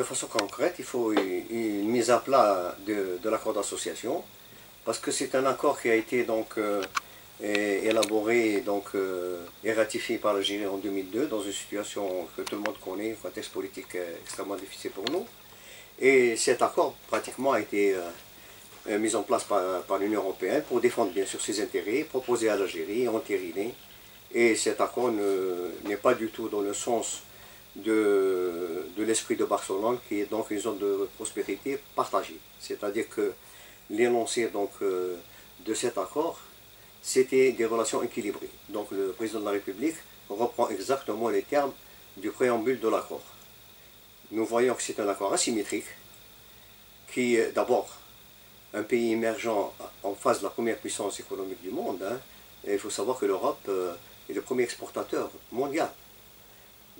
de façon concrète, il faut une, mise à plat de, l'accord d'association, parce que c'est un accord qui a été donc euh, élaboré euh, et ratifié par l'Algérie en 2002, dans une situation que tout le monde connaît, un contexte politique extrêmement difficile pour nous. Et cet accord pratiquement a été mis en place par, l'Union européenne pour défendre bien sûr ses intérêts, proposer à l'Algérie, entériner. Et cet accord n'est pas du tout dans le sens de, l'esprit de Barcelone, qui est donc une zone de prospérité partagée. C'est-à-dire que l'énoncé euh, de cet accord, c'était des relations équilibrées. Donc le président de la République reprend exactement les termes du préambule de l'accord. Nous voyons que c'est un accord asymétrique, qui est d'abord un pays émergent en face de la première puissance économique du monde. Hein. et il faut savoir que l'Europe euh, est le premier exportateur mondial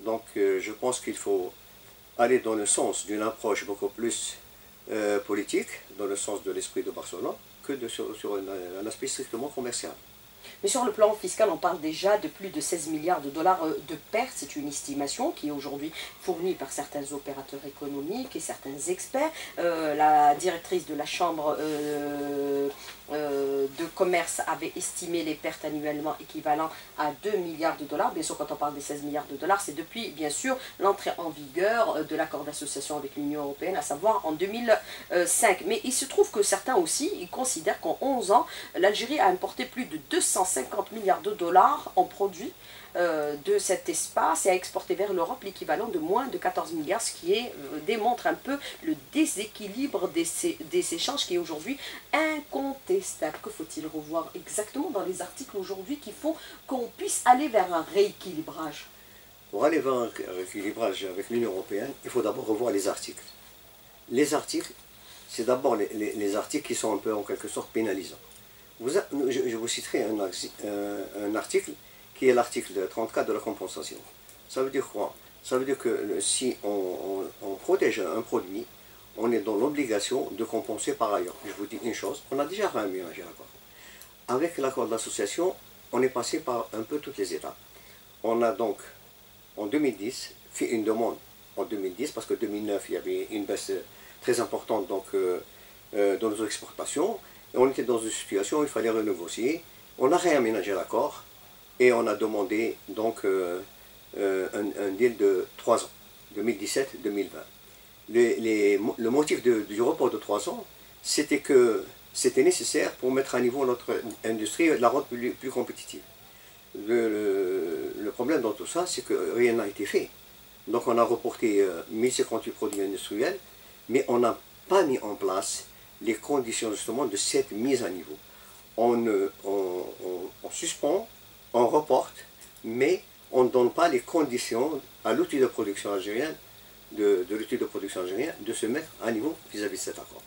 donc euh, je pense qu'il faut aller dans le sens d'une approche beaucoup plus euh, politique, dans le sens de l'esprit de Barcelone, que de, sur, un, aspect strictement commercial. Mais sur le plan fiscal, on parle déjà de plus de 16 milliards de dollars euh, de pertes. C'est une estimation qui est aujourd'hui fournie par certains opérateurs économiques et certains experts. la directrice de la Chambre de commerce avait estimé les pertes annuellement équivalent à 2 milliards de dollars. Bien sûr, quand on parle des 16 milliards de dollars, c'est depuis, bien sûr, l'entrée en vigueur euh, de l'accord d'association avec l'Union Européenne, à savoir en 2005. Mais il se trouve que certains aussi ils considèrent qu'en 11 ans, l'Algérie a importé plus de 250 milliards de dollars en produits euh, de cet espace et à exporter vers l'Europe l'équivalent de moins de 14 milliards, ce qui euh, démontre un peu le déséquilibre des, échanges qui est aujourd'hui incontestable. Que faut-il revoir exactement dans les articles aujourd'hui qu'il faut qu'on puisse aller vers un rééquilibrage? Pour aller vers un rééquilibrage avec l'Union Européenne, il faut d'abord revoir les articles. Les articles, c'est d'abord les, articles qui sont un peu en quelque sorte pénalisants. Je, vous citerai un, un article qui est l'article 34 de la compensation. Ça veut dire quoi? Ça veut dire que si on, protège un produit, on est dans l'obligation de compenser par ailleurs. Je vous dis une chose, on a déjà réaménagé l'accord. Avec l'accord d'association, on est passé par un peu toutes les étapes. On a donc, en 2010, fait une demande en 2010, parce que 2009, il y avait une baisse très importante donc, euh, euh, dans nos exportations, et on était dans une situation où il fallait renégocier. On a réaménagé l'accord, et on a demandé donc euh, euh, un, deal de 3 ans, 2017-2020. le motif du report de 3 ans, c'était que c'était nécessaire pour mettre à niveau notre industrie et la rendre plus, compétitive. Le, problème dans tout ça, c'est que rien n'a été fait. Donc on a reporté 1058 euh, produits industriels, mais on n'a pas mis en place les conditions justement de cette mise à niveau. On, on suspend on reporte, mais on ne donne pas les conditions à l'outil de production algérien, de, l'outil de production algérien, de se mettre à niveau vis-à-vis de cet accord.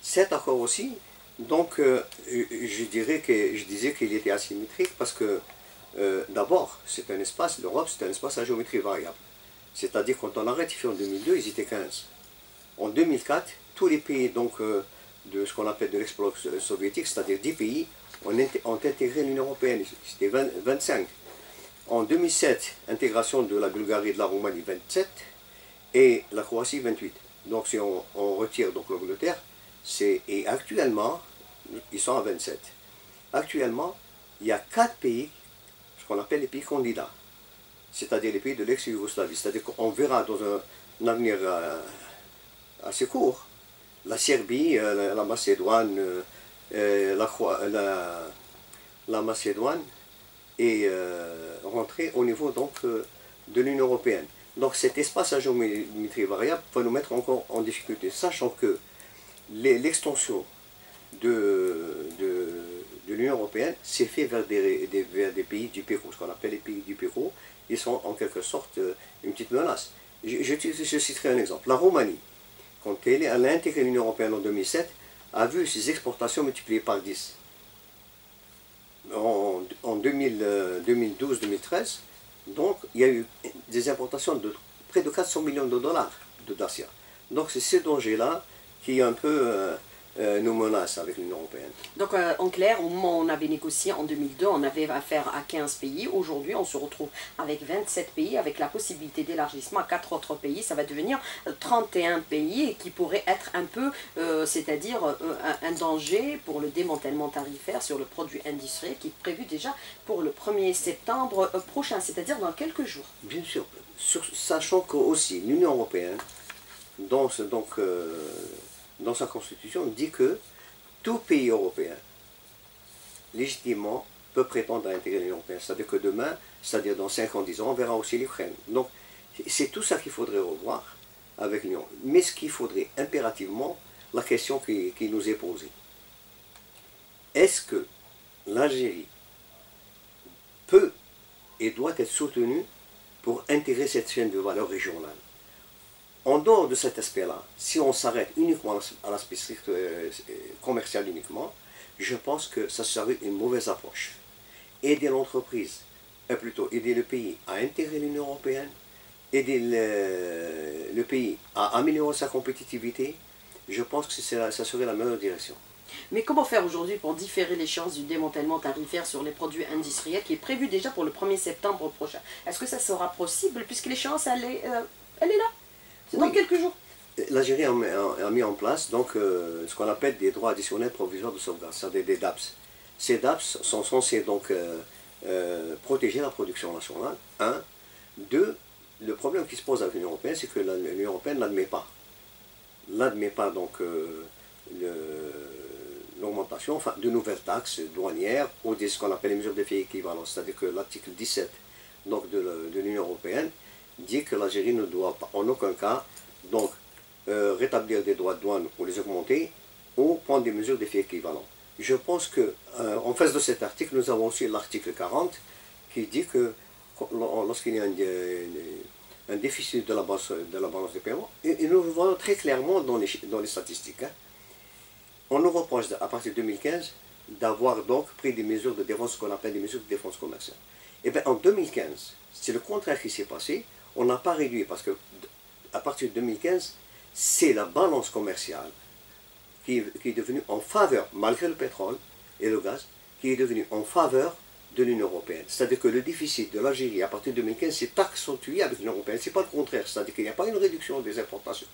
Cet accord aussi, donc euh, je, dirais que, je disais qu'il était asymétrique parce que euh, d'abord, c'est un espace, l'Europe c'est un espace à géométrie variable. C'est-à-dire quand on a ratifié en 2002, ils étaient 15. En 2004, tous les pays donc, euh, de ce qu'on appelle de l'exploitation soviétique, c'est-à-dire 10 pays, ont, intégré l'Union Européenne, c'était 25. En 2007, intégration de la Bulgarie et de la Roumanie, 27, et la Croatie, 28. Donc si on, retire donc l'Angleterre, et actuellement, ils sont à 27. Actuellement, il y a quatre pays, ce qu'on appelle les pays candidats, c'est-à-dire les pays de l'ex-Yougoslavie. C'est-à-dire qu'on verra dans un, avenir euh, assez court, la Serbie, euh, la Macédoine, euh, euh, la, la, Macédoine est euh, rentrée au niveau donc, euh, de l'Union Européenne. Donc cet espace à géométrie variable va nous mettre encore en difficulté, sachant que l'extension de, l'Union Européenne s'est fait vers des, pays du Pérou, ce qu'on appelle les pays du Pérou, ils sont en quelque sorte une petite menace. Je, je, citerai un exemple. La Roumanie, quand elle, elle a intégré l'Union Européenne en 2007, a vu ses exportations multipliées par 10. En, 2012-2013, donc il y a eu des importations de près de 400 millions de dollars de Dacia. Donc c'est ce danger-là qui un peu euh, euh, nous menace avec l'Union européenne. Donc euh, en clair, au moment où on avait négocié en 2002, on avait affaire à 15 pays. Aujourd'hui, on se retrouve avec 27 pays, avec la possibilité d'élargissement à 4 autres pays. Ça va devenir 31 pays qui pourraient être un peu, euh, c'est-à-dire un, danger pour le démantèlement tarifaire sur le produit industriel qui est prévu déjà pour le 1er septembre prochain, c'est-à-dire dans quelques jours. Bien sûr, sachant que aussi l'Union européenne, dans, donc, dans sa constitution, dit que tout pays européen, légitimement, peut prétendre à intégrer l'Union européenne. C'est-à-dire que demain, c'est-à-dire dans 5 ans, 10 ans, on verra aussi l'Ukraine. Donc, c'est tout ça qu'il faudrait revoir avec l'Union. Mais ce qu'il faudrait impérativement, la question qui, qui nous est posée. Est-ce que l'Algérie peut et doit être soutenue pour intégrer cette chaîne de valeur régionale? En dehors de cet aspect-là, si on s'arrête uniquement à l'aspect strict euh, commercial uniquement, je pense que ça serait une mauvaise approche. Aider l'entreprise, ou plutôt aider le pays à intégrer l'Union européenne, aider le, pays à améliorer sa compétitivité, je pense que ça serait la meilleure direction. Mais comment faire aujourd'hui pour différer l'échéance du démantèlement tarifaire sur les produits industriels qui est prévu déjà pour le 1er septembre prochain? Est-ce que ça sera possible puisque l'échéance, elle, euh, elle est là? Dans quelques jours. L'Algérie a, mis en place donc, euh, ce qu'on appelle des droits additionnels provisoires de sauvegarde, c'est-à-dire des DAPS. Ces DAPS sont censés donc euh, euh, protéger la production nationale. Un. Deux, le problème qui se pose avec l'Union européenne, c'est que l'Union européenne n'admet pas. N'admet pas donc l'augmentation enfin, de nouvelles taxes douanières ou de ce qu'on appelle les mesures d'effet équivalent. C'est-à-dire que l'article 17 donc, de l'Union européenne dit que l'Algérie ne doit pas, en aucun cas, donc, euh, rétablir des droits de douane ou les augmenter, ou prendre des mesures d'effet équivalent. Je pense que, euh, en face de cet article, nous avons aussi l'article 40 qui dit que lorsqu'il y a un, déficit de la, balance, de la balance des paiements, et, nous le voyons très clairement dans les, dans les statistiques, hein, on nous reproche à partir de 2015 d'avoir donc pris des mesures de défense, qu'on appelle des mesures de défense commerciale. Et eh bien en 2015, c'est le contraire qui s'est passé on n'a pas réduit parce que à partir de 2015, c'est la balance commerciale qui est, devenue en faveur, malgré le pétrole et le gaz, qui est devenue en faveur de l'Union européenne. C'est-à-dire que le déficit de l'Algérie à partir de 2015 s'est accentué avec l'Union européenne. Ce n'est pas le contraire, c'est-à-dire qu'il n'y a pas une réduction des importations,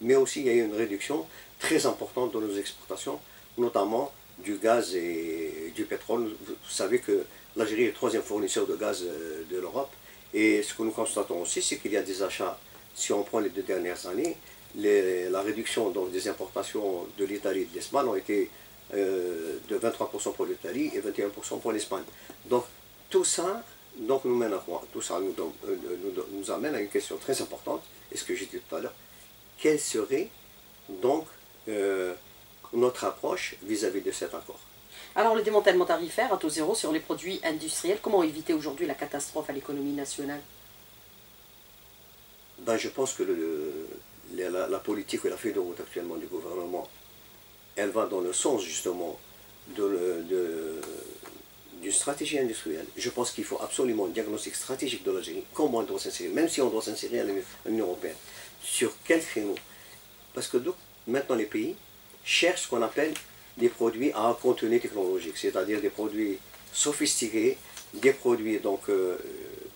mais aussi il y a eu une réduction très importante de nos exportations, notamment du gaz et du pétrole. Vous savez que l'Algérie est le troisième fournisseur de gaz euh, de l'Europe et ce que nous constatons aussi, c'est qu'il y a des achats, si on prend les deux dernières années, la réduction des importations de l'Italie et de l'Espagne ont été euh, de 23% pour l'Italie et 21% pour l'Espagne. Donc tout ça donc, nous mène à quoi? Tout ça nous, euh, nous, amène à une question très importante, et ce que j'ai dit tout à l'heure, quelle serait donc euh, notre approche vis-à-vis -vis de cet accord? Alors le démantèlement tarifaire à taux zéro sur les produits industriels, comment éviter aujourd'hui la catastrophe à l'économie nationale? Ben, Je pense que la, politique et la feuille de route actuellement du gouvernement, elle va dans le sens justement de, d'une stratégie industrielle. Je pense qu'il faut absolument un diagnostic stratégique de l'Algérie, comment on doit s'insérer, même si on doit s'insérer à l'Union européenne. Sur quel créneau? Parce que donc, maintenant les pays cherchent ce qu'on appelle des produits à contenu technologique, c'est-à-dire des produits sophistiqués, des produits donc, euh,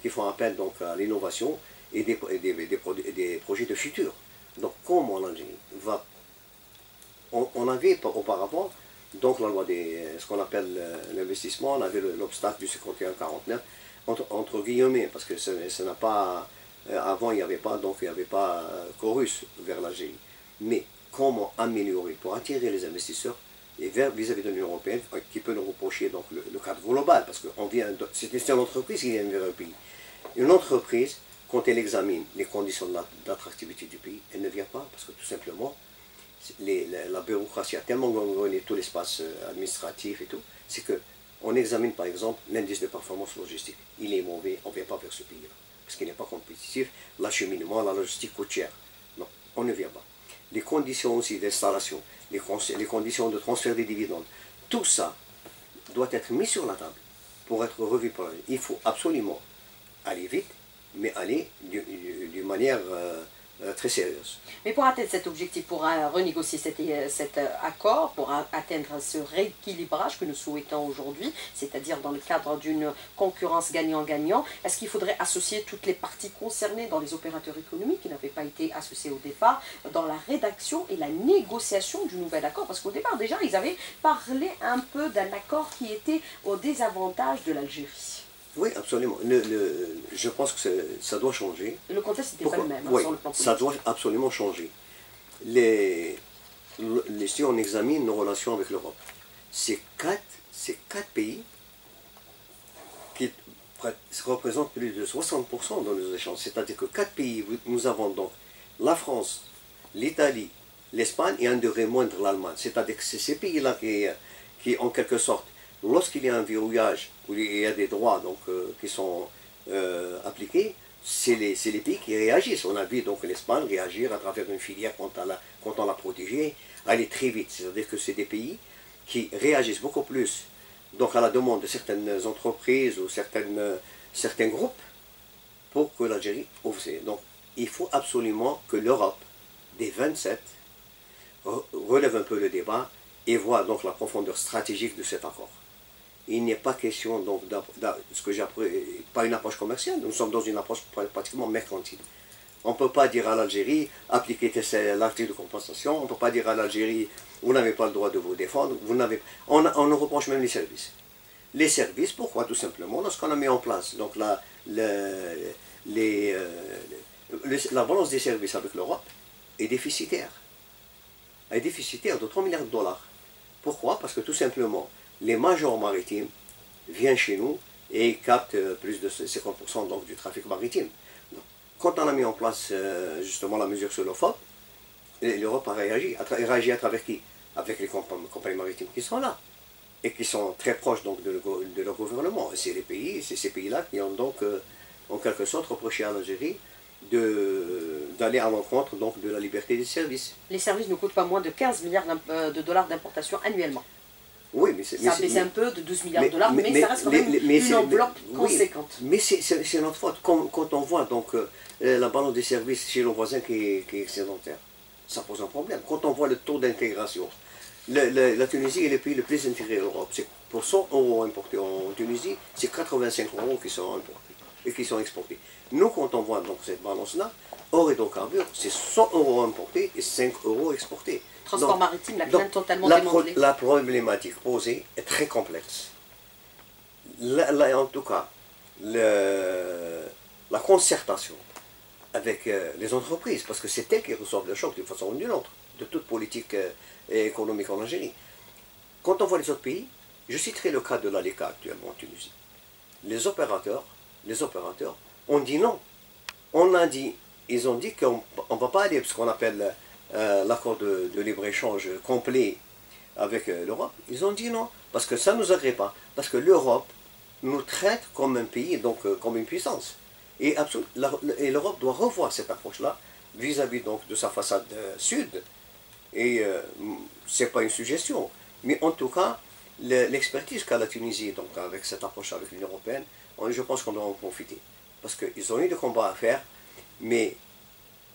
qui font appel donc, à l'innovation et, des, des, projets de futur. Donc comment l'Algérie va... On, avait auparavant donc la loi des ce qu'on appelle euh, l'investissement, on avait l'obstacle du 51-49 entre, guillemets, parce que ce, n'a pas... Euh, avant, il n'y avait pas, donc il n'y avait pas Chorus vers l'Algérie. Mais comment améliorer pour attirer les investisseurs et vis-à-vis de l'Union européenne, qui peut nous reprocher donc le, cadre global, parce que c'est une entreprise qui vient vers un pays. Une entreprise, quand elle examine les conditions d'attractivité du pays, elle ne vient pas, parce que tout simplement, la, bureaucratie a tellement gagné tout l'espace euh, administratif et tout, c'est que on examine par exemple l'indice de performance logistique. Il est mauvais, on ne vient pas vers ce pays-là, parce qu'il n'est pas compétitif. L'acheminement, la logistique coûte cher. Non, on ne vient pas les conditions aussi d'installation, les, conditions de transfert des dividendes, tout ça doit être mis sur la table pour être revu par Il faut absolument aller vite, mais aller d'une manière euh, très sérieuse. Mais pour atteindre cet objectif, pour renégocier cet, cet accord, pour atteindre ce rééquilibrage que nous souhaitons aujourd'hui, c'est-à-dire dans le cadre d'une concurrence gagnant-gagnant, est-ce qu'il faudrait associer toutes les parties concernées dans les opérateurs économiques qui n'avaient pas été associés au départ, dans la rédaction et la négociation du nouvel accord? Parce qu'au départ, déjà, ils avaient parlé un peu d'un accord qui était au désavantage de l'Algérie. Oui, absolument. je pense que ça doit changer. Le contexte n'était pas le même hein, sur le plan Ça doit absolument changer. Les, si on examine nos relations avec l'Europe, c'est quatre, quatre pays qui représentent plus de 60% dans nos échanges. C'est-à-dire que quatre pays, nous avons donc la France, l'Italie, l'Espagne et un degré moindre l'Allemagne. C'est-à-dire que c'est ces pays-là qui, qui, en quelque sorte, lorsqu'il y a un verrouillage, où il y a des droits euh, qui sont euh, appliqués, c'est les, pays qui réagissent. On a vu donc l'Espagne réagir à travers une filière quand, quand on l'a protégée, aller très vite. C'est-à-dire que c'est des pays qui réagissent beaucoup plus donc à la demande de certaines entreprises ou certains groupes pour que l'Algérie ouvre. Donc il faut absolument que l'Europe des 27 relève un peu le débat et voit donc la profondeur stratégique de cet accord il n'est pas question donc de ce que pas une approche commerciale, nous sommes dans une approche pratiquement mercantile. On ne peut pas dire à l'Algérie, appliquez l'article de compensation, on ne peut pas dire à l'Algérie, vous n'avez pas le droit de vous défendre, vous n'avez, on, on nous reproche même les services. Les services, pourquoi? Tout simplement, lorsqu'on a mis en place donc la, les, euh, la balance des services avec l'Europe est déficitaire. Elle est déficitaire de 3 milliards de dollars. Pourquoi? Parce que tout simplement, les majors maritimes viennent chez nous et captent euh, plus de 50% donc, du trafic maritime. quand on a mis en place euh, justement la mesure sur le FOP, l'Europe a réagi. A réagi à travers qui? Avec les compagnies maritimes qui sont là et qui sont très proches donc, de, leur gouvernement. C'est les pays, c'est ces pays-là qui ont donc euh, en quelque sorte reproché à l'Algérie d'aller à l'encontre donc de la liberté des services. Les services ne coûtent pas moins de 15 milliards de dollars d'importation annuellement. Oui, mais c'est. Ça baisse un peu de 12 milliards de dollars, mais, ça reste quand même une enveloppe conséquente. mais c'est notre faute. Quand, quand, on voit donc euh, la balance des services chez le voisin qui est, qui est, excédentaire, ça pose un problème. Quand on voit le taux d'intégration, la Tunisie est le pays le plus intégré à l'Europe. Pour 100 euros importés en Tunisie, c'est 85 euros qui sont importés et qui sont exportés. Nous, quand on voit donc cette balance-là, or et hydrocarbures, c'est 100 euros importés et 5 euros exportés. Transport maritime, la donc, totalement la, la problématique posée est très complexe. Là, en tout cas, le, la concertation avec euh, les entreprises, parce que c'est elles qui reçoivent le choc d'une façon ou d'une autre, de toute politique euh, économique en Algérie. Quand on voit les autres pays, je citerai le cas de l'ALECA actuellement en Tunisie. Les opérateurs, les opérateurs ont dit non. On a dit, ils ont dit qu'on ne va pas aller ce qu'on appelle euh, l'accord de, libre-échange complet avec euh, l'Europe, ils ont dit non, parce que ça ne nous agrée pas, parce que l'Europe nous traite comme un pays, donc euh, comme une puissance. Et, l'Europe doit revoir cette approche-là vis-à-vis donc de sa façade sud. Et ce n'est pas une suggestion, mais en tout cas, l'expertise qu'a la Tunisie donc avec cette approche avec l'Union européenne, je pense qu'on doit en profiter. Parce qu'ils ont eu des combats à faire, mais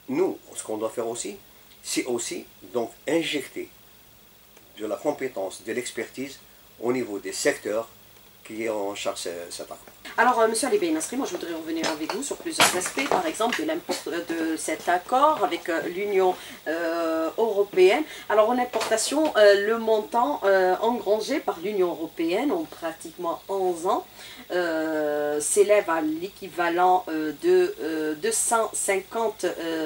nous, ce qu'on doit faire aussi, c'est aussi donc injecter de la compétence, de l'expertise au niveau des secteurs qui ont en charge cet accord. Alors, M. Monsieur Ali Nasri, moi je voudrais revenir avec vous sur plusieurs aspects, par exemple de, de cet accord avec euh, l'Union euh, européenne. Alors, en importation, euh, le montant engrangé par l'Union européenne en pratiquement 11 ans s'élève à l'équivalent de 250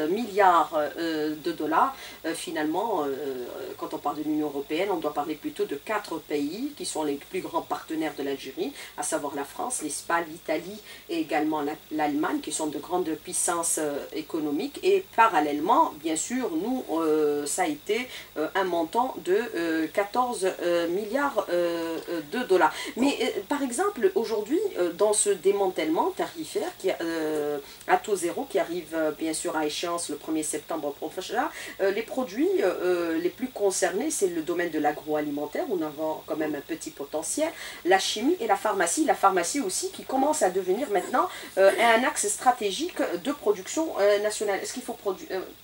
milliards de dollars. finalement, quand on parle de l'Union européenne, on doit parler plutôt de quatre pays qui sont les plus grands partenaires de l'Algérie, à savoir la France, l'Espagne, l'Italie et également l'Allemagne, qui sont de grandes puissances euh, économiques. Et parallèlement, bien sûr, nous, euh, ça a été euh, un montant de 14 milliards de dollars. Mais par exemple, aujourd'hui, dans ce démantèlement tarifaire qui, à taux zéro qui arrive bien sûr à échéance le 1er septembre prochain, les produits les plus concernés, c'est le domaine de l'agroalimentaire, où nous avons quand même un petit potentiel, la chimie et la pharmacie. La pharmacie aussi qui commence à devenir maintenant euh, un axe stratégique de production euh, nationale. Est-ce qu'il faut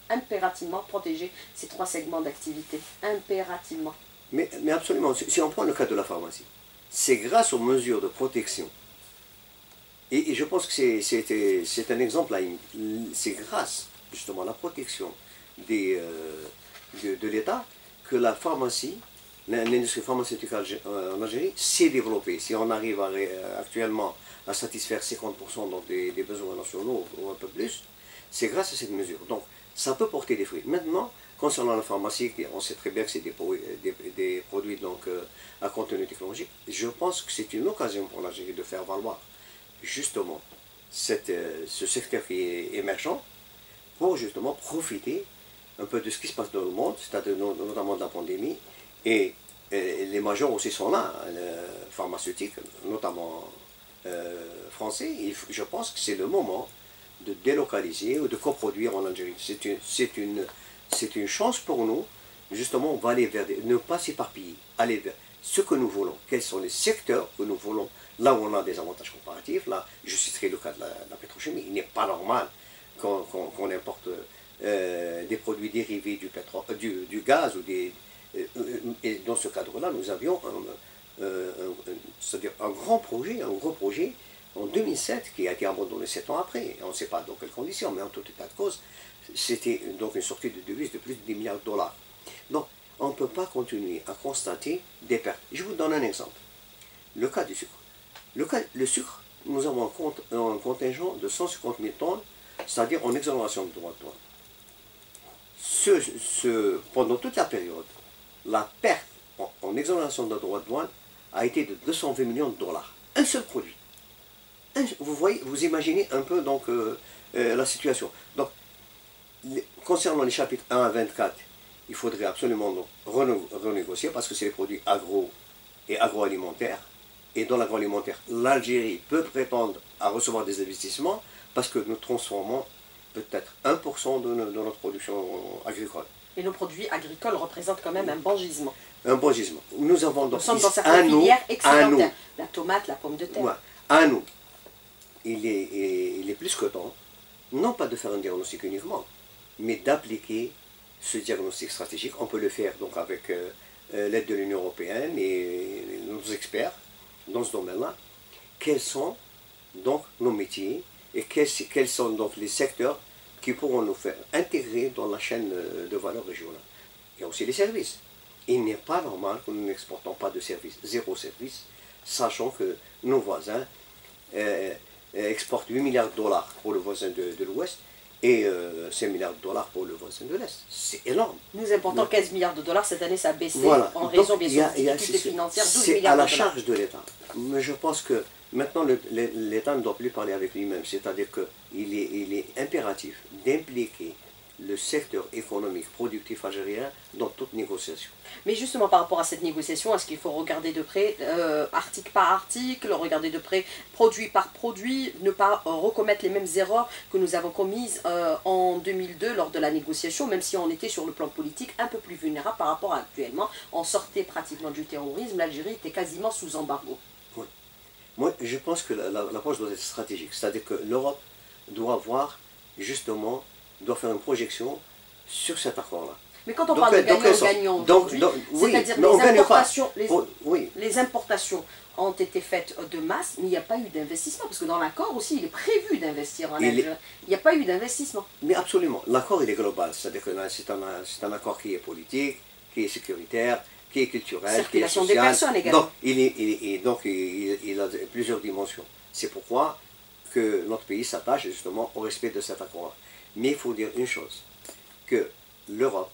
impérativement protéger ces trois segments d'activité? Impérativement. Mais, mais absolument. Si on prend le cas de la pharmacie, c'est grâce aux mesures de protection. Et, je pense que c'est un exemple, c'est grâce justement à la protection des, de, de l'État que la pharmacie l'industrie pharmaceutique euh, en Algérie s'est développée. Si on arrive euh, actuellement à satisfaire 50% des, besoins nationaux ou un peu plus, c'est grâce à cette mesure. Donc, ça peut porter des fruits. Maintenant, concernant la pharmacie, on sait très bien que c'est des, produits donc, euh, à contenu technologique. Je pense que c'est une occasion pour l'Algérie de faire valoir justement ce secteur qui est émergent pour justement profiter un peu de ce qui se passe dans le monde, c'est-à-dire notamment de la pandémie, et, les majors aussi sont là, hein, pharmaceutiques, notamment euh, français. je pense que c'est le moment de délocaliser ou de coproduire en Algérie. C'est une, une, une chance pour nous, justement, on va aller vers, ne pas s'éparpiller, aller vers ce que nous voulons, quels sont les secteurs que nous voulons, là où on a des avantages comparatifs. Là, je citerai le cas de la, pétrochimie. Il n'est pas normal qu'on importe euh, des produits dérivés du, pétrole, du, du gaz ou des, et dans ce cadre-là, nous avions un, euh, un, grand projet, un gros projet en 2007 qui a été abandonné sept ans après. On ne sait pas dans quelles conditions, mais en tout état de cause, c'était donc une sortie de devises de plus de 10 milliards de dollars. Donc, on ne peut pas continuer à constater des pertes. Je vous donne un exemple. Le cas du sucre. Le, sucre, nous avons un contingent de 150 000 tonnes, c'est-à-dire en exonération de droits de douane. Ce, ce, pendant toute la période, la perte en, exonération de droits de douane a été de 220 millions de dollars. Un seul produit. vous voyez, vous imaginez un peu donc euh, euh, la situation. Donc, concernant les chapitres 1 à 24, il faudrait absolument renégocier parce que c'est les produits agro et agroalimentaires. Et dans l'agroalimentaire, l'Algérie peut prétendre à recevoir des investissements parce que nous transformons peut-être 1% de notre production agricole. Et nos produits agricoles représentent quand même un bon gisement. Un bon gisement. Nous avons donc nous sommes dans certaines filières excellentes. La tomate, la pomme de terre. À nous, il est, il est plus que temps, non pas de faire un diagnostic uniquement, mais d'appliquer ce diagnostic stratégique. On peut le faire donc avec euh, euh, l'aide de l'Union européenne et nos experts dans ce domaine-là. Quels sont donc nos métiers et quels, quels sont donc les secteurs qui pourront nous faire intégrer dans la chaîne euh, de valeur régionale. Il y a aussi les services. Il n'est pas normal que nous n'exportons pas de services, zéro service, sachant que nos voisins euh, euh, exportent 8 milliards de dollars pour le voisin de, l'Ouest et 5 milliards de dollars pour le voisin de l'Est. C'est énorme. Nous importons 15 milliards de dollars, cette année ça a baissé en raison bien sûr des difficultés financières, 12 milliards à la charge de l'État. Mais je pense que Maintenant, l'État ne doit plus parler avec lui-même, c'est-à-dire qu'il est, il est impératif d'impliquer le secteur économique productif algérien dans toute négociation. Mais justement par rapport à cette négociation, est-ce qu'il faut regarder de près, euh, article par article, regarder de près produit par produit, ne pas euh, recommettre les mêmes erreurs que nous avons commises euh, en 2002 lors de la négociation, même si on était sur le plan politique un peu plus vulnérable par rapport à actuellement. On sortait pratiquement du terrorisme, l'Algérie était quasiment sous embargo. Moi, je pense que l'approche doit être stratégique. C'est-à-dire que l'Europe doit voir, justement, doit faire une projection sur cet accord-là. Mais quand on parle de gagnant-gagnant c'est-à-dire les importations, les, importations ont été faites de masse, mais il n'y a pas eu d'investissement, parce que dans l'accord aussi, il est prévu d'investir en Algérie. Il n'y a pas eu d'investissement. Mais absolument, l'accord il est global, c'est-à-dire que c'est un, un accord qui est politique, qui est sécuritaire, qui est culturel, qui est social. des personnes également. Donc, il, est, donc il, a plusieurs dimensions. C'est pourquoi que notre pays s'attache justement au respect de cet accord. Mais il faut dire une chose, que l'Europe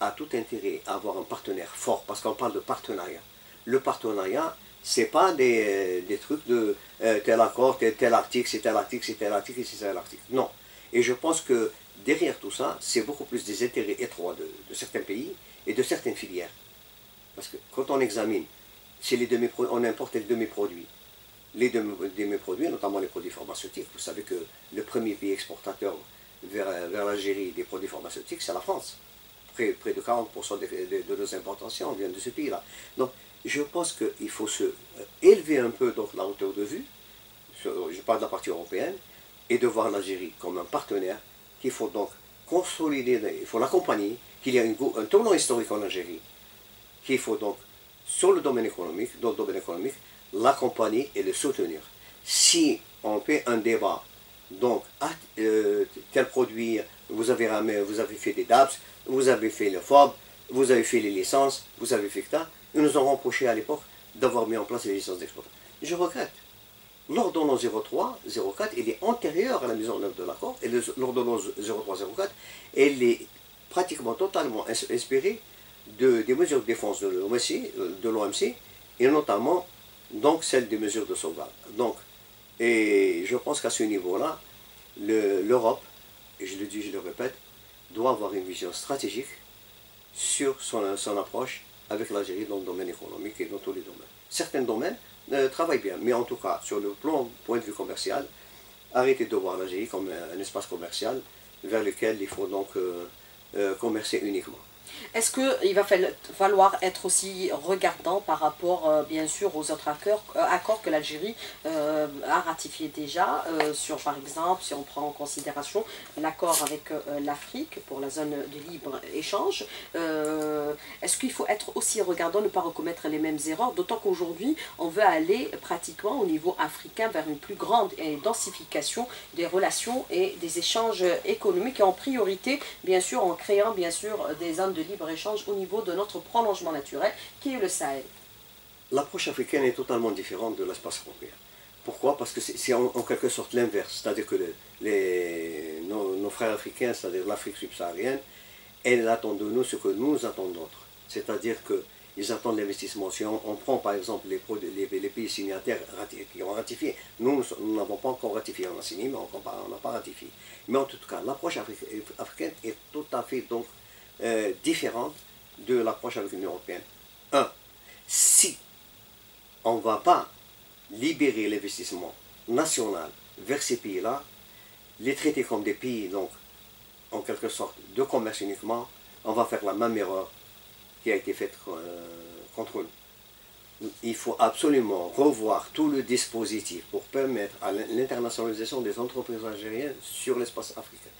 a tout intérêt à avoir un partenaire fort, parce qu'on parle de partenariat. Le partenariat, c'est pas des, trucs de euh, tel accord, tel, article, c'est tel article, c'est tel article, c'est tel article. Non. Et je pense que derrière tout ça, c'est beaucoup plus des intérêts étroits de certains pays et de certaines filières. Parce que quand on examine, les on importe les demi-produits. Les demi-produits, notamment les produits pharmaceutiques, vous savez que le premier pays exportateur vers, l'Algérie des produits pharmaceutiques, c'est la France. Près, près de 40% de, nos importations viennent de ce pays-là. Donc, je pense qu'il faut se euh, élever un peu donc, la hauteur de vue je parle de la partie européenne, et de voir l'Algérie comme un partenaire qu'il faut donc consolider, il faut l'accompagner, qu'il y a un tournant historique en Algérie, qu'il faut donc, sur le domaine économique, dans le domaine économique, l'accompagner et le soutenir. Si on fait un débat, donc, ah, euh, tel produit, vous avez, vous avez fait des DAPS, vous avez fait le FOB, vous avez fait les licences, vous avez fait ça, ils nous ont reproché à l'époque d'avoir mis en place les licences d'exploitation. Je regrette. L'ordonnance 03, 04, elle est antérieure à la mise en œuvre de l'accord, et l'ordonnance 03, 04, elle est pratiquement totalement inspirée de, des mesures de défense de l'OMC, et notamment donc celle des mesures de sauvegarde. Donc, et je pense qu'à ce niveau-là, l'Europe, je le dis, je le répète, doit avoir une vision stratégique sur son, son approche avec l'Algérie dans le domaine économique et dans tous les domaines. Certains domaines euh, travaillent bien, mais en tout cas, sur le plan, point de vue commercial, arrêtez de voir l'Algérie comme un, espace commercial vers lequel il faut donc euh, euh, commercer uniquement. Est-ce qu'il va falloir être aussi regardant par rapport, euh, bien sûr, aux autres accords, euh, que l'Algérie euh, a ratifiés déjà, sur, par exemple, si on prend en considération l'accord avec l'Afrique pour la zone de libre-échange, est-ce qu'il faut être aussi regardant, ne pas recommettre les mêmes erreurs, d'autant qu'aujourd'hui, on veut aller pratiquement au niveau africain vers une plus grande densification des relations et des échanges économiques, et en priorité, bien sûr, en créant, bien sûr, des zones de libre-échange au niveau de notre prolongement naturel qui est le Sahel. L'approche africaine est totalement différente de l'espace européen. Pourquoi? Parce que c'est en, quelque sorte l'inverse, c'est-à-dire que les, nos, frères africains, c'est-à-dire l'Afrique subsaharienne, elles attendent de nous ce que nous attendons d'autres. C'est-à-dire qu'ils attendent l'investissement. Si on, prend par exemple les, les, pays signataires qui ont ratifié, nous n'avons pas encore ratifié, on a signé, mais on n'a pas ratifié. Mais en tout cas, l'approche africaine est tout à fait donc euh, différente de l'approche avec l'Union européenne. Un, si on ne va pas libérer l'investissement national vers ces pays-là, les traiter comme des pays, donc, en quelque sorte, de commerce uniquement, on va faire la même erreur qui a été faite euh, contre nous. Il faut absolument revoir tout le dispositif pour permettre l'internationalisation des entreprises algériennes sur l'espace africain,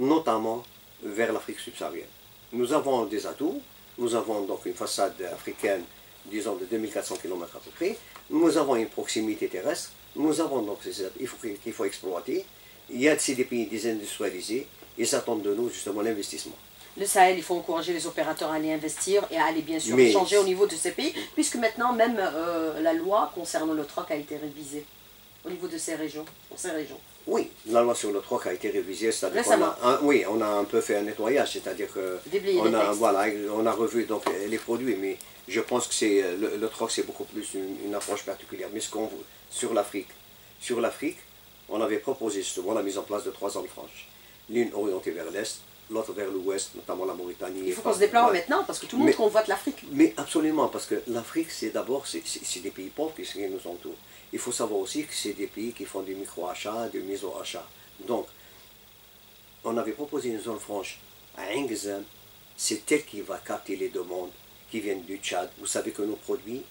notamment vers l'Afrique subsaharienne. Nous avons des atouts, nous avons donc une façade africaine, disons de 2400 km à peu près, nous avons une proximité terrestre, nous avons donc ces atouts qu'il faut, exploiter. Il y a des pays désindustrialisés, ils attendent de nous justement l'investissement. Le Sahel, il faut encourager les opérateurs à aller investir et à aller bien sûr changer au niveau de ces pays, puisque maintenant même euh, la loi concernant le troc a été révisée au niveau de ces régions, pour ces régions. Oui, la loi sur le troc a été révisée, c'est-à-dire qu'on a, oui, on a un peu fait un nettoyage, c'est-à-dire qu'on a, voilà, on a revu donc les produits, mais je pense que c'est le, troc c'est beaucoup plus une, approche particulière. Mais ce qu'on sur l'Afrique, sur l'Afrique, on avait proposé justement la mise en place de trois zones franches, l'une orientée vers l'est, l'autre vers l'ouest, notamment la Mauritanie. Il faut qu'on se déploie maintenant, parce que tout le monde convoite l'Afrique. Mais absolument, parce que l'Afrique, c'est d'abord, c'est des pays pauvres qui nous entourent. Il faut savoir aussi que c'est des pays qui font du micro-achat, du méso-achat. Donc, on avait proposé une zone franche à Engzen, c'est elle qui va capter les demandes qui viennent du Tchad. Vous savez que nos produits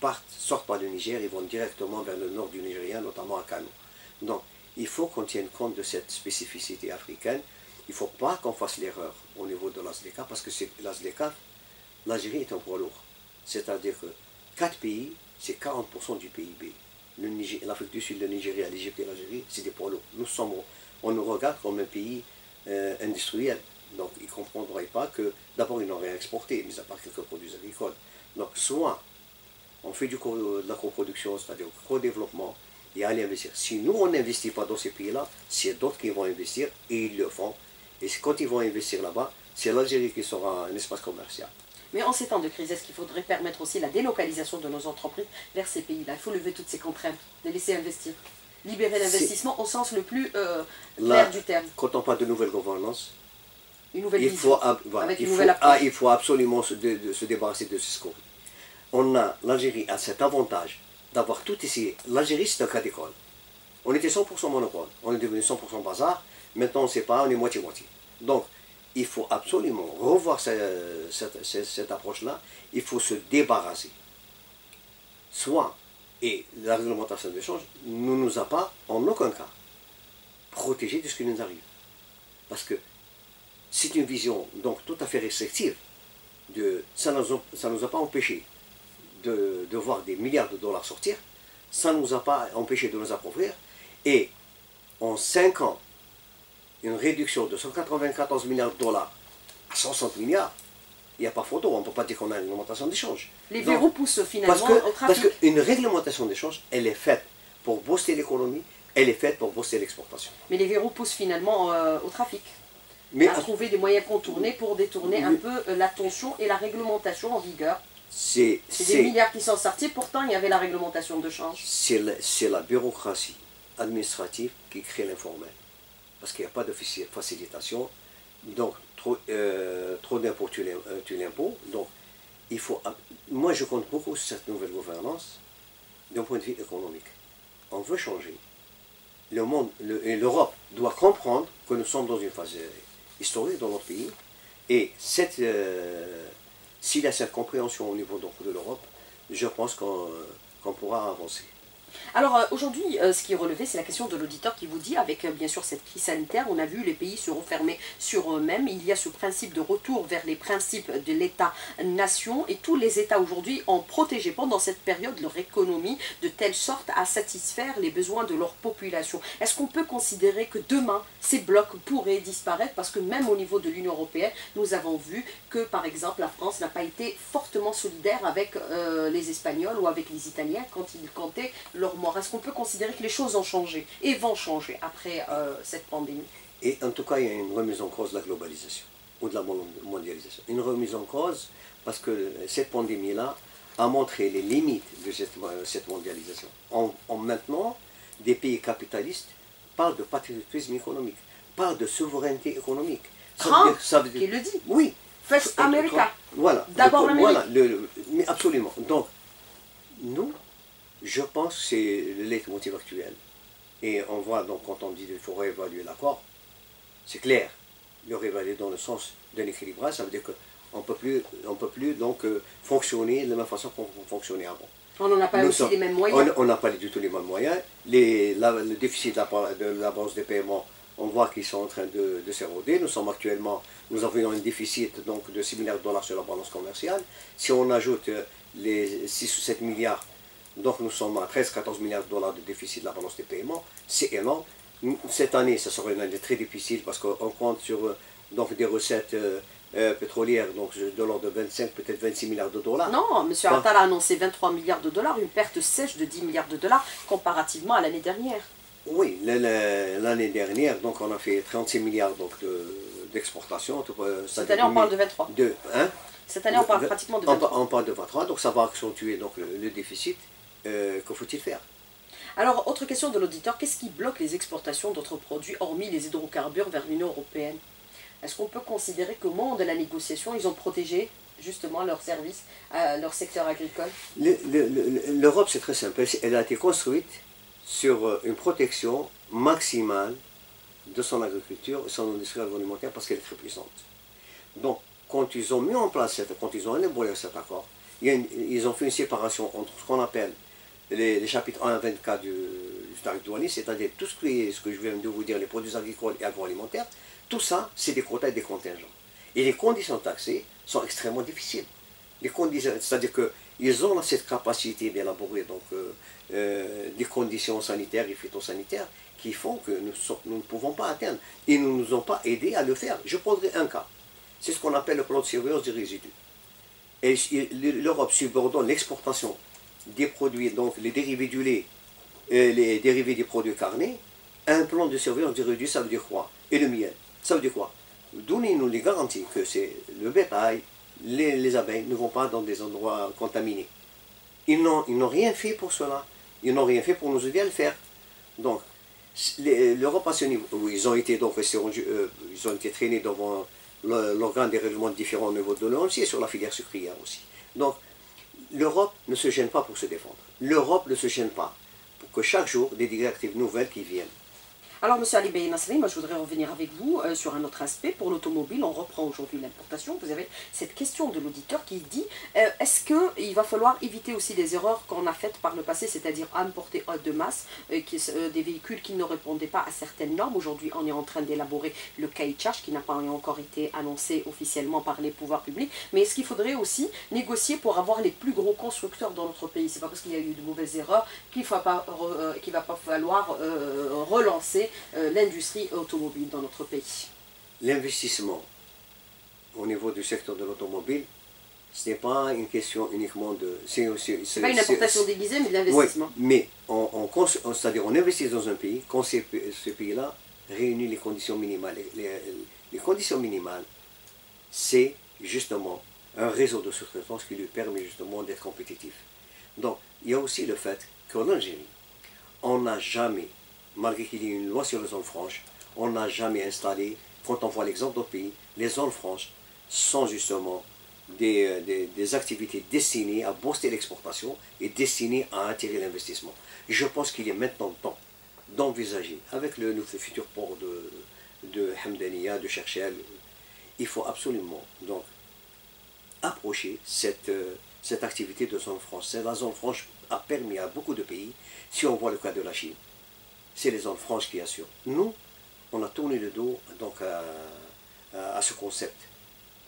partent, sortent par le Niger et vont directement vers le nord du Nigeria, notamment à Kano. Donc, il faut qu'on tienne compte de cette spécificité africaine. Il ne faut pas qu'on fasse l'erreur au niveau de l'ASDECA, parce que l'ASDECA, l'Algérie est un poids lourd. C'est-à-dire que quatre pays c'est 40% du PIB. L'Afrique du Sud, le Nigeria, l'Égypte et l'Algérie, c'est des poids lourds. Nous sommes, on nous regarde comme un pays euh, industriel. Donc ils ne comprendraient pas que d'abord ils n'ont rien exporté, mis à part quelques produits agricoles. Donc soit on fait du de la coproduction, c'est-à-dire co-développement, et aller investir. Si nous, on n'investit pas dans ces pays-là, c'est d'autres qui vont investir, et ils le font. Et quand ils vont investir là-bas, c'est l'Algérie qui sera un espace commercial. Mais en ces temps de crise, est-ce qu'il faudrait permettre aussi la délocalisation de nos entreprises vers ces pays-là? Il faut lever toutes ces contraintes, les laisser investir. Libérer l'investissement au sens le plus euh, clair du terme. Quand on parle de nouvelle gouvernance, une nouvelle il, faut, il, faut, absolument se, débarrasser de ce score. On a, l'Algérie a cet avantage d'avoir tout ici. L'Algérie, c'est un cas d'école. On était 100% monopole, on est devenu 100% bazar, maintenant on ne sait pas, on est moitié-moitié. Donc, il faut absolument revoir cette, approche-là. Il faut se débarrasser. Soit Et la réglementation d'échange ne nous a pas, en aucun cas, protégés de ce qui nous arrive. Parce que c'est une vision donc tout à fait restrictive. De, ça ne nous, a pas empêché de, de, voir des milliards de dollars sortir, ça ne nous a pas empêché de nous appauvrir, et en 5 ans, une réduction de 194 milliards de dollars à 60 milliards, il n'y a pas photo, on ne peut pas dire qu'on a une réglementation d'échange. Les verrous poussent finalement parce que, au trafic. Parce qu'une réglementation d'échange, elle est faite pour booster l'économie, elle est faite pour booster l'exportation. Mais les verrous poussent finalement euh, au trafic. Mais à, trouver des moyens contournés pour détourner un peu euh, l'attention et la réglementation en vigueur. C'est des milliards qui sont sortis, pourtant il y avait la réglementation de change. C'est la, la bureaucratie administrative qui crée l'informel. Parce qu'il n'y a pas de facilitation. Donc, trop, euh, trop d'impôts tue l'impôt. Donc, il faut. Moi, je compte beaucoup sur cette nouvelle gouvernance d'un point de vue économique. On veut changer. Le monde et l'Europe doit comprendre que nous sommes dans une phase historique dans notre pays. Et euh, s'il y a cette compréhension au niveau de l'Europe, je pense qu'on pourra avancer. Alors euh, aujourd'hui, euh, ce qui est relevé, c'est la question de l'auditeur qui vous dit, avec euh, bien sûr cette crise sanitaire, on a vu les pays se refermer sur eux-mêmes. Il y a ce principe de retour vers les principes de l'État-nation et tous les États aujourd'hui ont protégé pendant cette période leur économie de telle sorte à satisfaire les besoins de leur population. Est-ce qu'on peut considérer que demain, ces blocs pourraient disparaître? Parce que même au niveau de l'Union Européenne, nous avons vu que par exemple la France n'a pas été fortement solidaire avec les Espagnols ou avec les Italiens quand ils comptaient leur mort Est-ce qu'on peut considérer que les choses ont changé et vont changer après euh, cette pandémie? Et en tout cas, il y a une remise en cause de la globalisation ou de la mondialisation. Une remise en cause parce que cette pandémie-là a montré les limites de cette, euh, mondialisation. En, maintenant, des pays capitalistes parlent de patriotisme économique, parlent de souveraineté économique. Trump, ça qui le dit. Oui. First America. Voilà. D'abord l'Amérique. Voilà, mais absolument. Donc, nous, je pense que c'est le leitmotiv actuel. Et on voit donc quand on dit qu'il faut réévaluer l'accord, c'est clair. Le réévaluer dans le sens d'un équilibrage, ça veut dire qu'on ne peut plus, on peut plus donc, euh, fonctionner de la même façon qu'on fonctionnait avant. On n'en a pas aussi les mêmes moyens On n'a pas du tout les mêmes moyens. Les, le déficit de la, de la balance des paiements, on voit qu'ils sont en train de, de s'éroder. Nous sommes actuellement, nous avons un déficit donc, de 6 milliards de dollars sur la balance commerciale. Si on ajoute euh, les 6 ou 7 milliards donc nous sommes à 13-14 milliards de dollars de déficit de la balance des paiements. C'est énorme. Cette année, ça sera une année très difficile parce qu'on compte sur euh, donc, des recettes euh, euh, pétrolières donc, de l'ordre de 25, peut-être 26 milliards de dollars. Non, M. Attal a annoncé 23 milliards de dollars, une perte sèche de 10 milliards de dollars comparativement à l'année dernière. Oui, l'année dernière, donc on a fait 36 milliards d'exportation. Cette année, on parle de 23. De, hein? Cette année, on parle pratiquement de 23. On, parle de 23, donc ça va accentuer donc, le déficit. Euh, que faut-il faire? Alors, autre question de l'auditeur, qu'est-ce qui bloque les exportations d'autres produits, hormis les hydrocarbures, vers l'Union Européenne? Est-ce qu'on peut considérer qu'au moment de la négociation, ils ont protégé justement leurs services, euh, leur secteur agricole? L'Europe, c'est très simple. Elle a été construite sur euh, une protection maximale de son agriculture et son industrie agroalimentaire parce qu'elle est très puissante. Donc, quand ils ont mis en place, cette, quand ils ont élaboré cet accord, ils ont fait une séparation entre ce qu'on appelle les, chapitres 1 à 24 du, du tarif douanier, c'est-à-dire tout ce, que je viens de vous dire, les produits agricoles et agroalimentaires, tout ça, c'est des quotas et des contingents. Et les conditions taxées sont extrêmement difficiles. Les conditions, c'est-à-dire qu'ils ont cette capacité d'élaborer donc euh, euh, des conditions sanitaires et phytosanitaires qui font que nous, nous, ne pouvons pas atteindre. Ils ne nous ont pas aidés à le faire. Je prendrai un cas. C'est ce qu'on appelle le plan de surveillance des résidus. Et l'Europe subordonne l'exportation des produits, donc les dérivés du lait, les dérivés des produits carnés, un plan de surveillance du réduit, ça veut dire quoi? Et le miel, ça veut dire quoi? Donnez-nous les garanties que c'est le bétail, les, abeilles ne vont pas dans des endroits contaminés. Ils n'ont rien fait pour cela. Ils n'ont rien fait pour nous aider à le faire. Donc, l'Europe à ce niveau, ils ont été donc euh, ils ont été traînés devant l'organe des règlements différents au niveau de l'OMC et sur la filière sucrière aussi. Donc, l'Europe ne se gêne pas pour se défendre. L'Europe ne se gêne pas pour que chaque jour, des directives nouvelles qui viennent. Alors, M. Ali Bey Nasri, moi je voudrais revenir avec vous euh, sur un autre aspect. Pour l'automobile, on reprend aujourd'hui l'importation. Vous avez cette question de l'auditeur qui dit euh, est-ce qu'il va falloir éviter aussi des erreurs qu'on a faites par le passé, c'est-à-dire importer de masse euh, qui, des véhicules qui ne répondaient pas à certaines normes? Aujourd'hui, on est en train d'élaborer le cahier charge qui n'a pas encore été annoncé officiellement par les pouvoirs publics. Mais est-ce qu'il faudrait aussi négocier pour avoir les plus gros constructeurs dans notre pays? C'est pas parce qu'il y a eu de mauvaises erreurs qu'il ne va pas falloir relancer euh, l'industrie automobile dans notre pays L'investissement au niveau du secteur de l'automobile, ce n'est pas une question uniquement de... Ce n'est pas une importation déguisée, mais de l'investissement. Oui, mais on, c'est-à-dire on investit dans un pays, quand ce pays-là réunit les conditions minimales. Les, conditions minimales, c'est justement un réseau de sous-traitance qui lui permet justement d'être compétitif. Donc, il y a aussi le fait qu'en Algérie, on n'a jamais malgré qu'il y ait une loi sur les zones franches, on n'a jamais installé, quand on voit l'exemple d'autres pays, les zones franches sont justement euh, des, des, activités destinées à booster l'exportation et destinées à attirer l'investissement. Je pense qu'il est maintenant temps d'envisager, avec le, futur port de, de Hamdania, de Cherchel, il faut absolument donc approcher cette, euh, cette activité de zone franche. La zone franche a permis à beaucoup de pays, si on voit le cas de la Chine, c'est les zones franches qui assurent. Nous, on a tourné le dos donc, à, ce concept.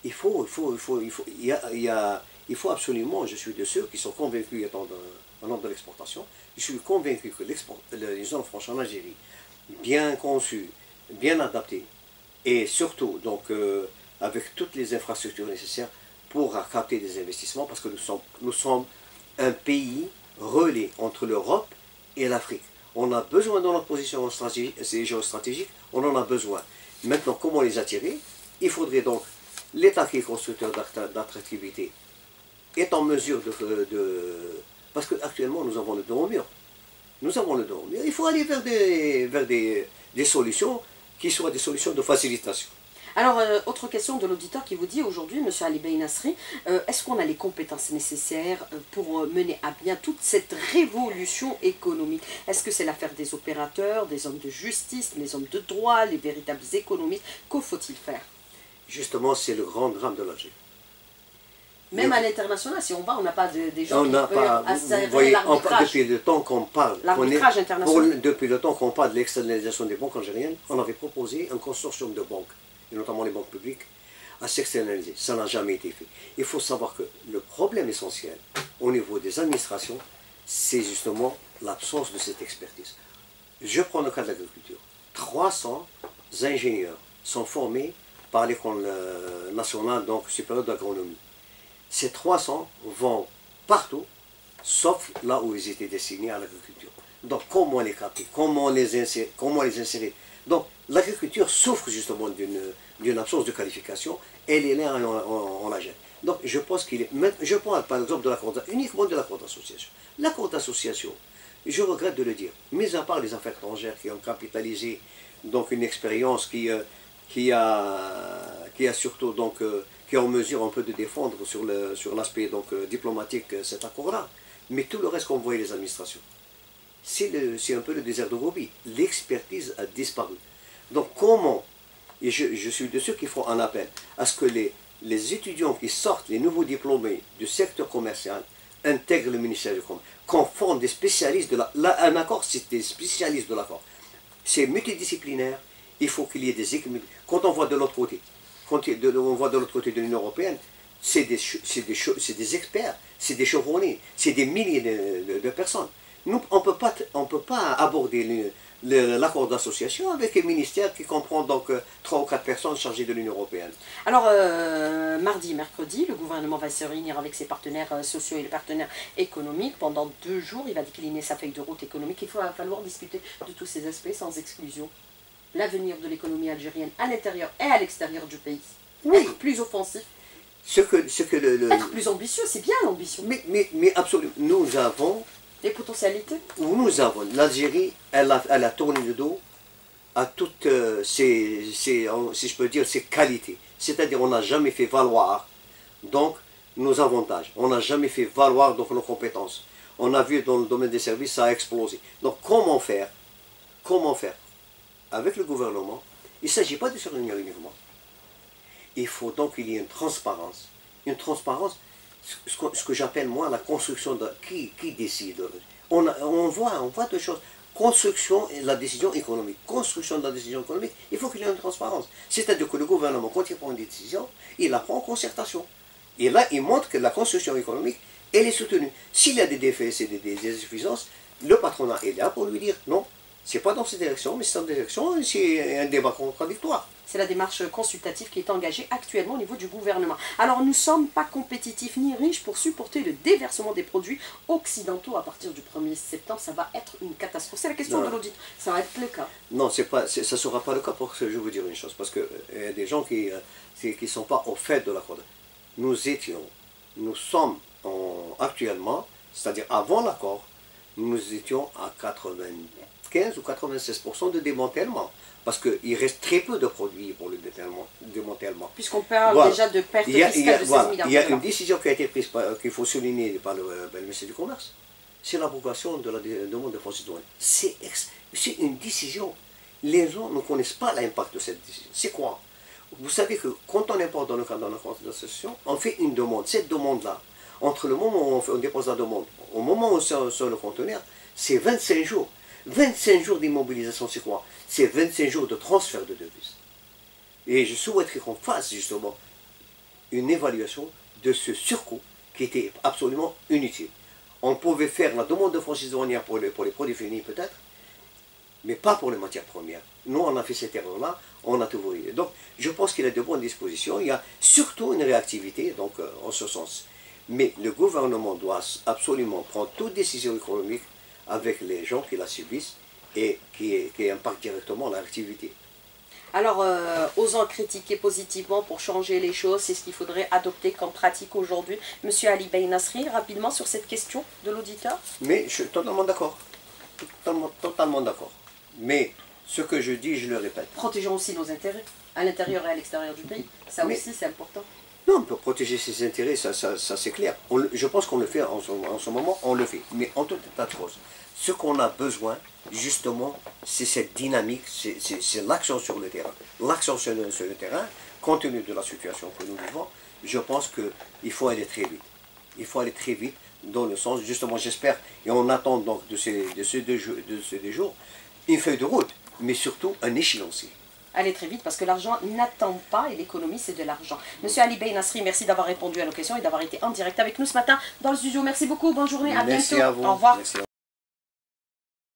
Il faut, il faut, il faut, il faut, il y a, il faut absolument, je suis de ceux qui sont convaincus étant de, de l'exportation, je suis convaincu que les zones franches en Algérie, bien conçues, bien adaptées, et surtout donc euh, avec toutes les infrastructures nécessaires pour capter des investissements, parce que nous sommes, nous sommes un pays relais entre l'Europe et l'Afrique. On a besoin dans notre position géostratégique, on en a besoin. Maintenant, comment les attirer? Il faudrait donc, l'État qui est constructeur d'attractivité est en mesure de... parce qu'actuellement, nous avons le dos au mur. Nous avons le dos au mur. Il faut aller vers des, vers des, des solutions qui soient des solutions de facilitation. Alors, euh, autre question de l'auditeur qui vous dit aujourd'hui, M. Ali Nasri, euh, est-ce qu'on a les compétences nécessaires euh, pour mener à bien toute cette révolution économique? Est-ce que c'est l'affaire des opérateurs, des hommes de justice, des hommes de droit, les véritables économistes? Que faut-il faire? Justement, c'est le grand drame de l'Algérie. Même à l'international, si on va, on n'a pas de, des gens on qui peuvent pas, vous voyez, depuis le temps qu'on parle, international. depuis le temps qu'on parle de l'externalisation des banques algériennes, on avait proposé un consortium de banques et notamment les banques publiques, à s'externaliser. Ça n'a jamais été fait. Il faut savoir que le problème essentiel au niveau des administrations, c'est justement l'absence de cette expertise. Je prends le cas de l'agriculture. 300 ingénieurs sont formés par l'école euh, nationale donc supérieure d'agronomie. Ces 300 vont partout, sauf là où ils étaient destinés à l'agriculture. Donc comment les capter, comment les insérer, comment les insérer? Donc l'agriculture souffre justement d'une absence de qualification, elle est là, on, la gêne. Donc je pense qu'il est... Je parle par exemple de l'accord, uniquement de l'accord d'association. L'accord d'association, je regrette de le dire, mis à part les affaires étrangères qui ont capitalisé donc une expérience qui, euh, qui, a, qui a surtout donc euh, qui est en mesure un peu de défendre sur l'aspect sur euh, diplomatique cet accord-là. Mais tout le reste qu'on voit les administrations c'est un peu le désert de Gobi. L'expertise a disparu. Donc comment, et je, suis de ceux qui font un appel, à ce que les, étudiants qui sortent, les nouveaux diplômés du secteur commercial, intègrent le ministère du Commerce, qu'on fonde des spécialistes de la... un accord, c'est des spécialistes de l'accord. C'est multidisciplinaire, il faut qu'il y ait des équipes. Quand on voit de l'autre côté, quand on voit de l'autre côté de l'Union Européenne, c'est des, des, des, experts, c'est des chevronnés, c'est des milliers de personnes. Nous, on ne peut pas aborder l'accord d'association avec un ministère qui comprend donc euh, trois ou quatre personnes chargées de l'Union Européenne. Alors, euh, mardi et mercredi, le gouvernement va se réunir avec ses partenaires euh, sociaux et les partenaires économiques. Pendant deux jours, il va décliner sa feuille de route économique. Il va falloir discuter de tous ces aspects sans exclusion. L'avenir de l'économie algérienne à l'intérieur et à l'extérieur du pays. Oui. Être plus offensif. Ce que, ce que le, Être plus ambitieux, c'est bien l'ambition. Mais, mais, mais absolument, nous avons les potentialités Nous avons, l'Algérie, elle a, tourné le dos à toutes euh, ses, si je peux dire, ses qualités. C'est-à-dire, on n'a jamais fait valoir donc nos avantages. On n'a jamais fait valoir donc nos compétences. On a vu dans le domaine des services, ça a explosé. Donc, comment faire Comment faire avec le gouvernement, il ne s'agit pas de réunir uniquement. Il faut donc qu'il y ait une transparence. Une transparence, ce que, j'appelle moi la construction de qui, qui décide? On, on, voit, on voit deux choses. Construction et la décision économique. Construction de la décision économique, il faut qu'il y ait une transparence. C'est-à-dire que le gouvernement, quand il prend une décision, il la prend en concertation. Et là, il montre que la construction économique, elle est soutenue. S'il y a des défaits, c'est des, des insuffisances, le patronat est là pour lui dire non, c'est pas dans cette direction, mais c'est dans cette direction, c'est un débat contradictoire. C'est la démarche consultative qui est engagée actuellement au niveau du gouvernement. Alors nous ne sommes pas compétitifs ni riches pour supporter le déversement des produits occidentaux à partir du 1er septembre. Ça va être une catastrophe. C'est la question Non. de l'audit. Ça va être le cas. Non, pas, ça ne sera pas le cas pour que je vais vous dire une chose, parce qu'il y a des gens qui ne sont pas au fait de l'accord. Nous étions, nous sommes en- actuellement, c'est-à-dire avant l'accord, nous étions à 95 ou 96% de démantèlement, parce qu'il reste très peu de produits pour le démantèlement. Puisqu'on parle Voilà. déjà de pertes Il y a, il y a- fiscales de 16 voilà, milliards il y a de une décision qui a été prise, qu'il faut souligner par le, euh, par le ministère du Commerce. C'est l'abrogation de la dé- demande de fonds citoyens. C'est une décision. Les gens ne connaissent pas l'impact de cette décision. C'est quoi? Vous savez que quand on importe dans le cadre d'un accord d'association, on fait une demande. Cette demande-là, entre le moment où on, fait- on dépose la demande, au moment où on sort le conteneur, c'est 25 jours. 25 jours d'immobilisation, c'est quoi C'est 25 jours de transfert de devises. Et je souhaiterais qu'on fasse justement une évaluation de ce surcoût qui était absolument inutile. On pouvait faire la demande de franchise douanière pour les, pour les produits finis peut-être, mais pas pour les matières premières. Nous, on a fait cette erreur-là, on a tout volé. Donc, je pense qu'il a de bonnes dispositions. Il y a surtout une réactivité, donc, euh, en ce sens. Mais le gouvernement doit absolument prendre toute décision économique avec les gens qui la subissent et qui, qui impactent directement l'activité. Alors, euh, osons critiquer positivement pour changer les choses, c'est ce qu'il faudrait adopter comme pratique aujourd'hui. Monsieur Ali Bey Nasri, rapidement sur cette question de l'auditeur. Mais je suis totalement d'accord. Totalement, totalement d'accord. Mais ce que je dis, je le répète. Protégeons aussi nos intérêts, à l'intérieur et à l'extérieur du pays. Ça Mais- aussi, c'est important. Non, pour protéger ses intérêts, ça, ça, ça, c'est clair. On je pense qu'on le fait en ce, en ce moment, on le fait. Mais en tout état de cause, ce qu'on a besoin, justement, c'est cette dynamique, c'est, l'action sur le terrain. L'action sur le, sur le terrain, compte tenu de la situation que nous vivons, je pense qu'il faut aller très vite. Il faut aller très vite dans le sens, justement, j'espère, et on attend donc de ces, de ces, deux, jours- de ces deux jours, une feuille de route, mais surtout un échéancier. Allez très vite parce que l'argent n'attend pas et l'économie c'est de l'argent. Monsieur Ali Bey Nasri, merci d'avoir répondu à nos questions et d'avoir été en direct avec nous ce matin dans le studio. Merci beaucoup, bonne journée, à Merci bientôt. à vous. Au revoir. Merci à vous.